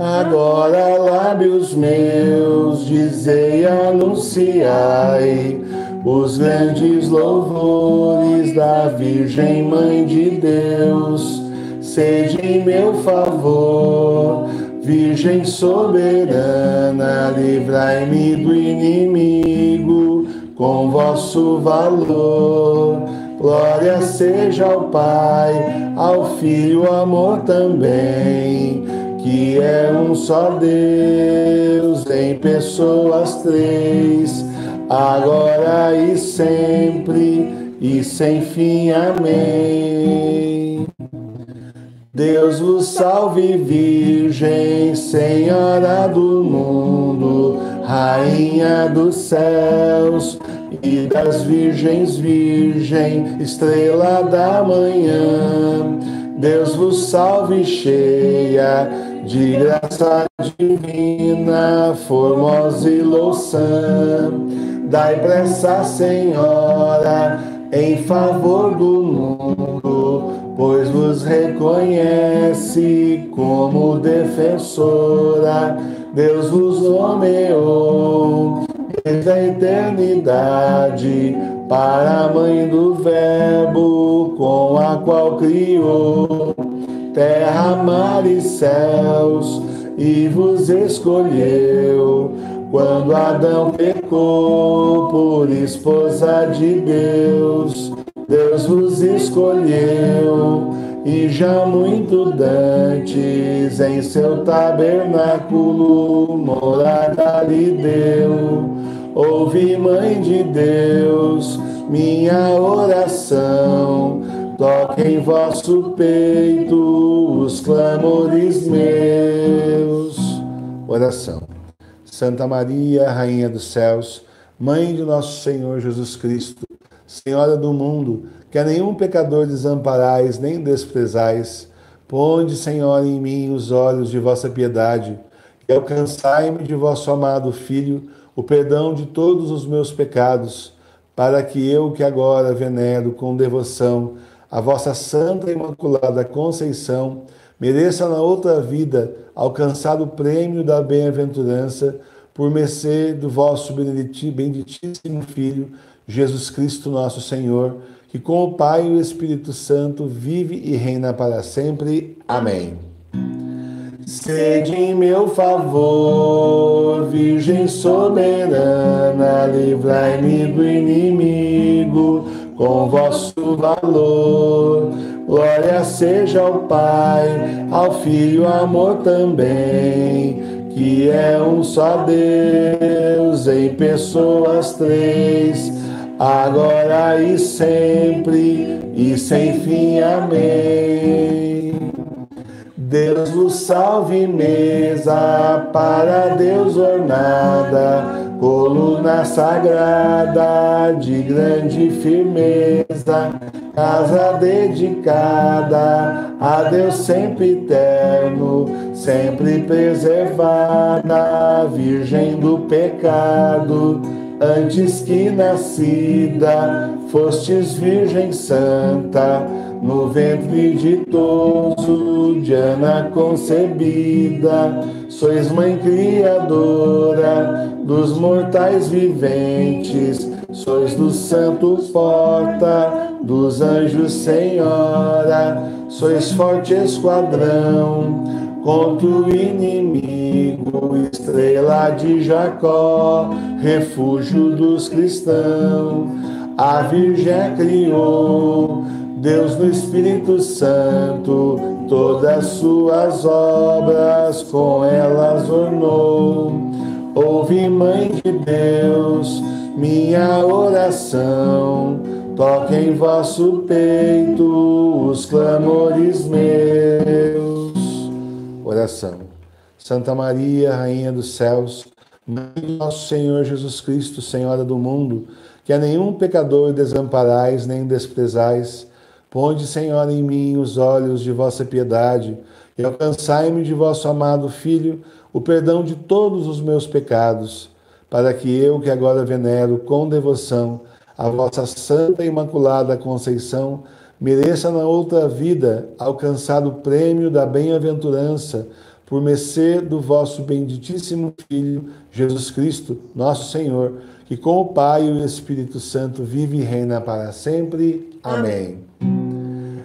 Agora, lábios meus, dizei, anunciai os grandes louvores da Virgem Mãe de Deus. Sede em meu favor, Virgem soberana, livrai-me do inimigo com vosso valor. Glória seja ao Pai, ao Filho, amor também que é um só Deus em pessoas três, agora e sempre e sem fim. Amém. Deus vos salve, Virgem, Senhora do mundo, Rainha dos céus e das virgens, Virgem, estrela da manhã. Deus vos salve, cheia de graça divina, formosa e louçã, dai pressa, Senhora, em favor do mundo, pois vos reconhece como defensora. Deus vos nomeou desde a eternidade para a mãe do Verbo, com a qual criou terra, mar e céus, e vos escolheu quando Adão pecou por esposa de Deus. Deus vos escolheu e já muito dantes em seu tabernáculo morada lhe deu. Ouve, Mãe de Deus, minha oração Toque em vosso peito os clamores meus. Oração. Santa Maria, Rainha dos céus, Mãe de nosso Senhor Jesus Cristo, Senhora do mundo, que a nenhum pecador desamparais nem desprezais, ponde, Senhor, em mim os olhos de vossa piedade e alcançai-me de vosso amado Filho o perdão de todos os meus pecados, para que eu, que agora venero com devoção a vossa Santa Imaculada Conceição mereça na outra vida alcançar o prêmio da bem-aventurança por mercê do vosso benditíssimo Filho, Jesus Cristo nosso Senhor, que com o Pai e o Espírito Santo vive e reina para sempre. Amém. Sede em meu favor, Virgem soberana, livrai-me do inimigo com vosso valor. Glória seja ao Pai, ao Filho, amor também, que é um só Deus em pessoas três, agora e sempre e sem fim. Amém. Deus vos salve, mesa para Deus ornada coluna sagrada de grande firmeza, casa dedicada a Deus sempre eterno, sempre preservada, virgem do pecado. Antes que nascida, fostes virgem santa, no ventre ditoso de Ana concebida, sois mãe criadora dos mortais viventes, sois dos santos porta, dos anjos senhora, sois forte esquadrão contra o inimigo, estrela de Jacó, refúgio dos cristãos. A Virgem criou, Deus no Espírito Santo, todas suas obras com elas ornou Ouve, Mãe de Deus, minha oração. Toque em vosso peito os clamores meus. Oração. Santa Maria, Rainha dos céus, Mãe de nosso Senhor Jesus Cristo, Senhora do mundo, que a nenhum pecador desamparais nem desprezais, ponde, Senhor, em mim os olhos de vossa piedade e alcançai-me de vosso amado Filho o perdão de todos os meus pecados, para que eu, que agora venero com devoção a vossa Santa e Imaculada Conceição, mereça na outra vida alcançar o prêmio da bem-aventurança por mercê do vosso benditíssimo Filho, Jesus Cristo, nosso Senhor, que com o Pai e o Espírito Santo vive e reina para sempre. Amém.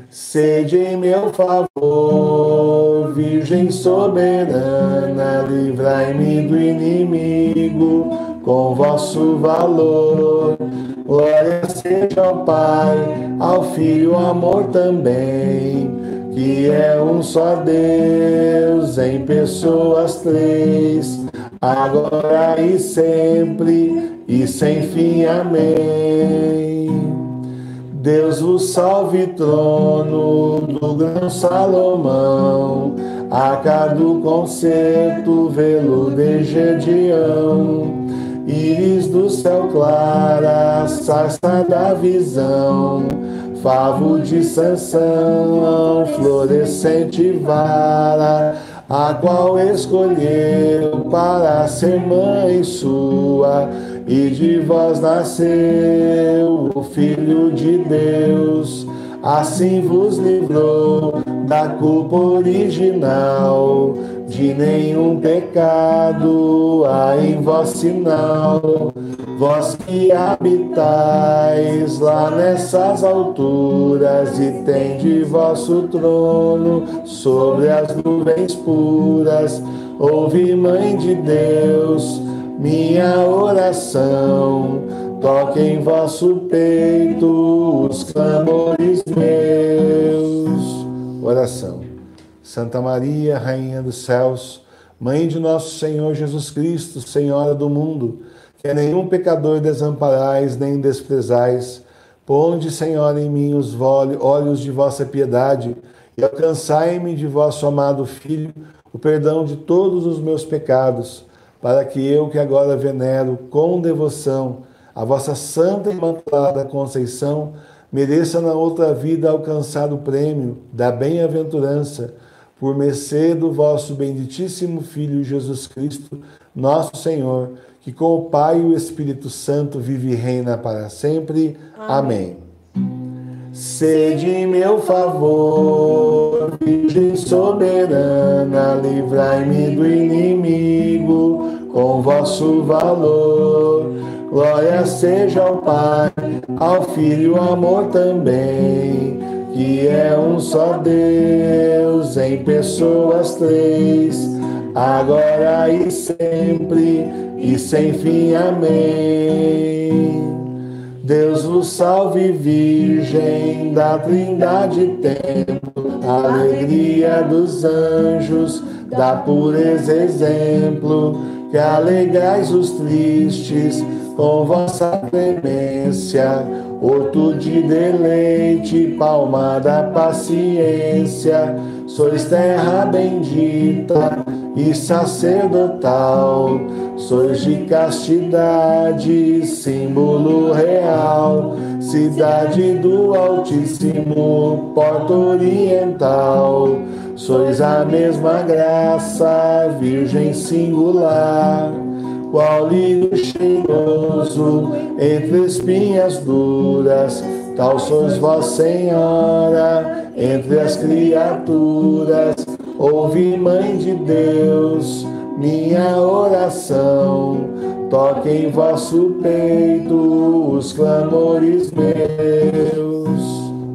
Sede em meu favor, Virgem soberana, livrai-me do inimigo com vosso valor. Glória seja ao Pai, ao Filho, amor também, que é um só Deus em pessoas três, agora e sempre e sem fim. Amém. Deus vos salve, trono do grão Salomão, a do concerto, velo de Gedião, íris do céu clara, sarça da visão, favo de Sansão, florescente vara, a qual escolheu para ser mãe sua e de vós nasceu o Filho de Deus, assim vos livrou da culpa original, de nenhum pecado há em vós sinal. Vós que habitais lá nessas alturas e tem de vosso trono sobre as nuvens puras, ouve, Mãe de Deus minha oração. Toque em vosso peito os clamores meus. Oração. Santa Maria, Rainha dos céus, Mãe de nosso Senhor Jesus Cristo, Senhora do mundo, que a nenhum pecador desamparais nem desprezais, ponde, Senhora, em mim os olhos de vossa piedade e alcançai-me de vosso amado Filho o perdão de todos os meus pecados para que eu, que agora venero com devoção a vossa Santa e Imaculada Conceição, mereça na outra vida alcançar o prêmio da bem-aventurança, por mercê do vosso benditíssimo Filho Jesus Cristo, nosso Senhor, que com o Pai e o Espírito Santo vive e reina para sempre. Amém. Amém. Sede em meu favor, Virgem soberana, livrai-me do inimigo com vosso valor. Glória seja ao Pai, ao Filho, amor também, que é um só Deus em pessoas três, agora e sempre e sem fim. Amém. Deus vos salve, Virgem da Trindade Templo, alegria dos anjos, da pureza exemplo que alegais os tristes com vossa clemência, horto de deleite, palma da paciência, sois terra bendita e sacerdotal, sois de castidade, símbolo real, cidade do Altíssimo, porta oriental Sois a mesma graça, Virgem singular, qual lírio cheiroso entre espinhas duras, tal sois vós, Senhora, entre as criaturas. Ouve, Mãe de Deus, minha oração, toque em vosso peito os clamores meus.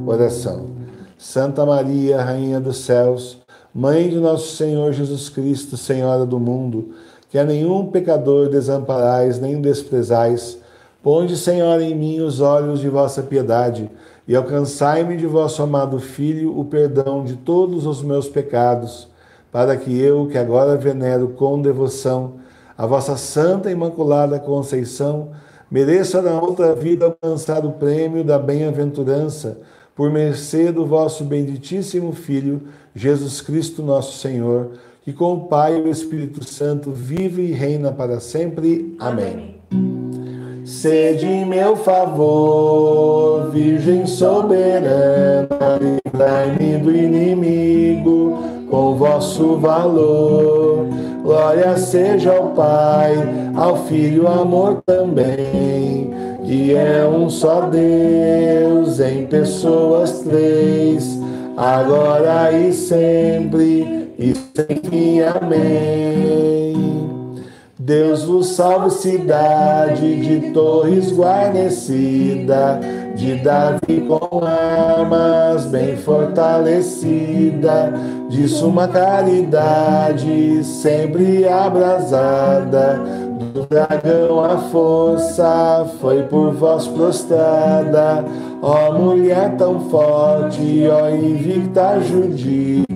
Oração. Santa Maria, Rainha dos céus, Mãe de nosso Senhor Jesus Cristo, Senhora do mundo, que a nenhum pecador desamparais nem desprezais, ponde, Senhora, em mim os olhos de vossa piedade e alcançai-me de vosso amado Filho o perdão de todos os meus pecados, para que eu, que agora venero com devoção a vossa Santa Imaculada Conceição, mereça na outra vida alcançar o prêmio da bem-aventurança por mercê do vosso benditíssimo Filho, Jesus Cristo nosso Senhor, que com o Pai e o Espírito Santo vive e reina para sempre. Amém. Amém. Sede em meu favor, Virgem soberana, livrai-me do inimigo com vosso valor. Glória seja ao Pai, ao Filho, amor também que é um só Deus em pessoas três, agora e sempre e sem fim. Amém. Deus vos salve, cidade de torres guarnecida, de Davi com armas bem fortalecida, de suma caridade sempre abrasada. Dragão a força foi por vós prostrada, ó mulher tão forte, ó invicta Judite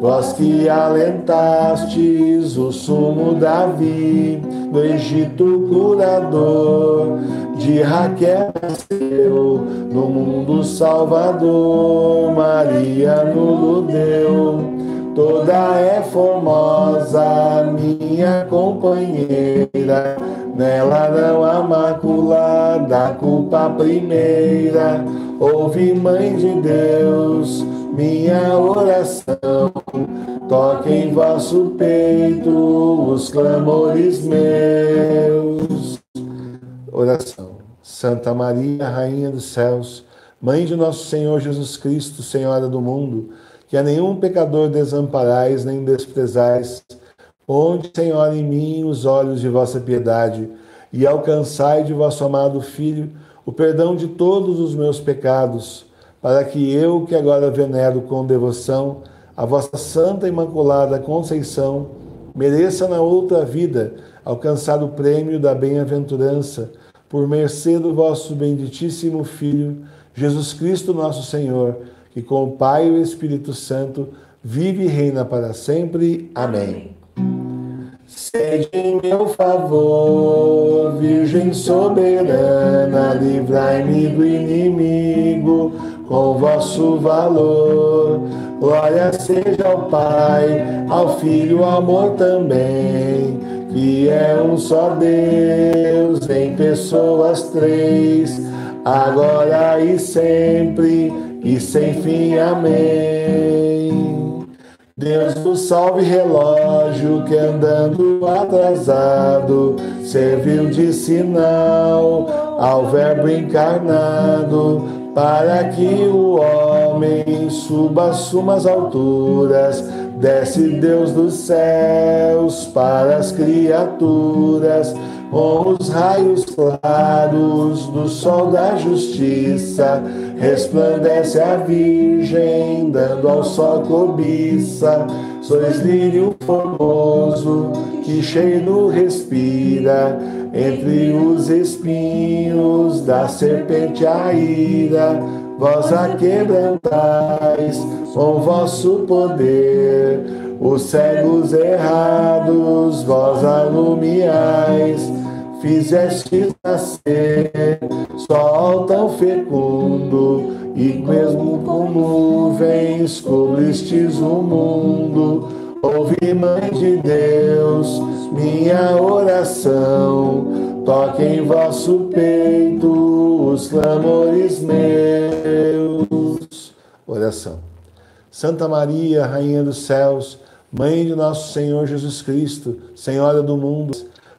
Vós que alentastes o sumo Davi, do Egito curador, de Raquel nasceu, no mundo salvador, Maria no deu. Toda é formosa, minha companheira, nela não há mácula da culpa primeira. Ouve, Mãe de Deus, minha oração. Toque em vosso peito os clamores meus. Oração. Santa Maria, Rainha dos céus, Mãe de nosso Senhor Jesus Cristo, Senhora do mundo, que a nenhum pecador desamparais nem desprezais, ponde, Senhor, em mim os olhos de vossa piedade e alcançai de vosso amado Filho o perdão de todos os meus pecados para que eu, que agora venero com devoção a vossa Santa Imaculada Conceição, mereça na outra vida alcançar o prêmio da bem-aventurança, por mercê do vosso benditíssimo Filho, Jesus Cristo nosso Senhor, que com o Pai e o Espírito Santo vive e reina para sempre. Amém. Sede em meu favor, Virgem soberana, livrai-me do inimigo com vosso valor. Glória seja ao Pai, ao Filho, amor também, que é um só Deus, em pessoas três, agora e sempre, e sem fim. Amém. Deus do salve relógio que andando atrasado serviu de sinal ao Verbo encarnado para que o homem suba sumas alturas, desce Deus dos céus para as criaturas, com os raios claros do sol da justiça, resplandece a Virgem, dando ao sol cobiça. Sois lírio formoso, que cheio respira, entre os espinhos da serpente a ira, vós a quebrantais com vosso poder, os cegos errados vós alumiais, fizestes nascer sol tão fecundo, e mesmo com nuvens cobristes o mundo Ouve, Mãe de Deus, minha oração. Toque em vosso peito os clamores meus. Oração. Santa Maria, Rainha dos céus, Mãe de nosso Senhor Jesus Cristo, Senhora do mundo,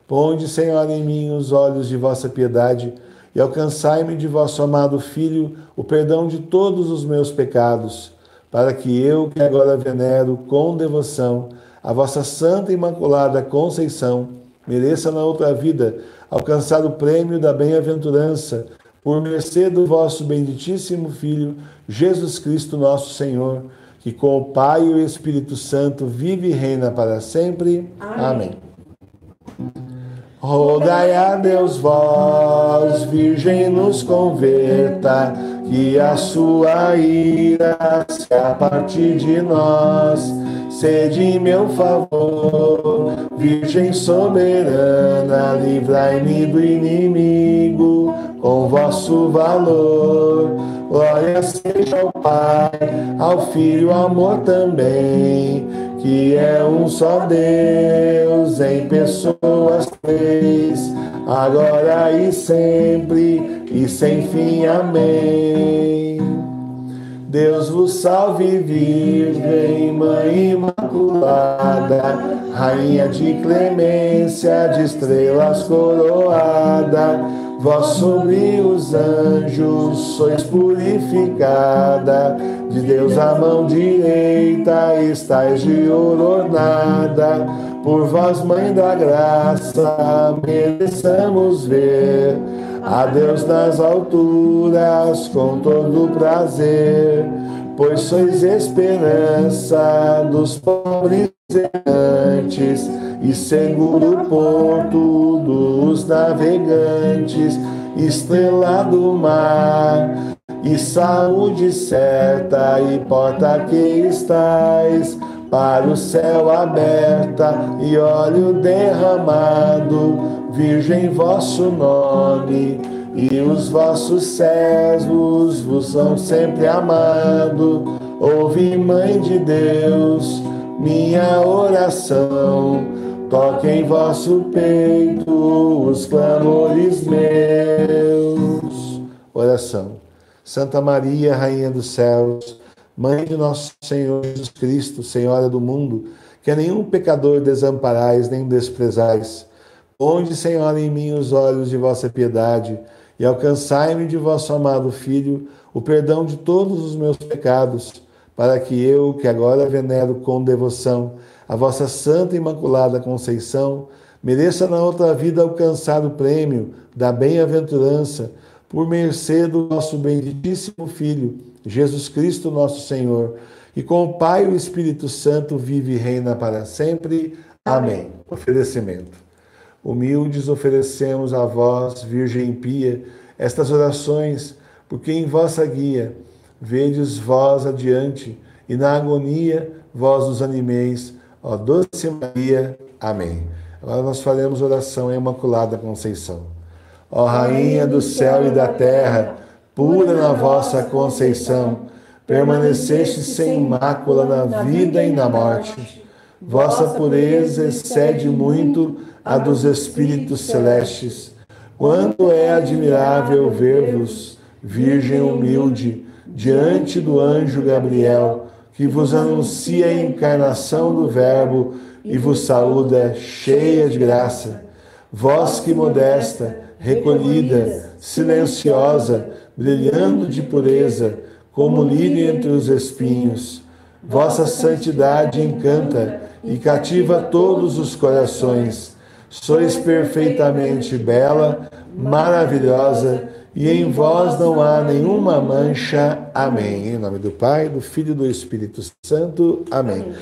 ponde, Senhora, em mim os olhos de vossa piedade e alcançai-me de vosso amado Filho o perdão de todos os meus pecados para que eu, que agora venero com devoção a vossa Santa Imaculada Conceição, mereça na outra vida alcançar o prêmio da bem-aventurança, por mercê do vosso benditíssimo Filho, Jesus Cristo nosso Senhor, que com o Pai e o Espírito Santo vive e reina para sempre. Amém. Amém. Rodai a Deus vós, Virgem nos converta, que a sua ira se aparte de nós. Sede meu favor, Virgem soberana, livrai-me do inimigo com vosso valor. Glória seja ao Pai, ao Filho, amor também que é um só Deus em pessoas agora e sempre e sem fim. Amém. Deus vos salve, Virgem, Mãe Imaculada, Rainha de clemência, de estrelas coroada Vós sobre os anjos sois purificada, de Deus a mão direita estáis de ouro ornada. Por vós, Mãe da Graça, mereçamos ver a Deus nas alturas com todo prazer, pois sois esperança dos pobres errantes e seguro porto dos navegantes, estrela do mar e saúde certa e porta que estais para o céu aberta e óleo derramado, Virgem vosso nome, e os vossos servos vos são sempre amado. Ouve, Mãe de Deus, minha oração, toque em vosso peito os clamores meus. Oração. Santa Maria, Rainha dos céus, Mãe de nosso Senhor Jesus Cristo, Senhora do mundo, que a nenhum pecador desamparais nem desprezais. Onde, Senhora, em mim os olhos de vossa piedade e alcançai-me de vosso amado Filho o perdão de todos os meus pecados, para que eu, que agora venero com devoção a vossa Santa Imaculada Conceição, mereça na outra vida alcançar o prêmio da bem-aventurança por mercê do nosso benditíssimo Filho Jesus Cristo, nosso Senhor, e com o Pai e o Espírito Santo vive e reina para sempre. Amém. Amém. Oferecimento. Humildes oferecemos a vós, Virgem Pia, estas orações, porque em vossa guia vedes vós adiante, e na agonia vós os animeis, ó doce Maria. Amém. Agora nós faremos oração em Imaculada Conceição. Ó Rainha do céu e da terra, pura na vossa conceição, permaneceste sem mácula na vida e na morte. Vossa pureza excede muito a dos espíritos celestes. Quanto é admirável ver-vos, Virgem humilde, diante do anjo Gabriel, que vos anuncia a encarnação do Verbo e vos saúda cheia de graça. Vós que modesta, recolhida, silenciosa, brilhando de pureza, como lírio entre os espinhos. Vossa santidade encanta e cativa todos os corações. Sois perfeitamente bela, maravilhosa, e em vós não há nenhuma mancha. Amém. Em nome do Pai, do Filho e do Espírito Santo. Amém. Amém.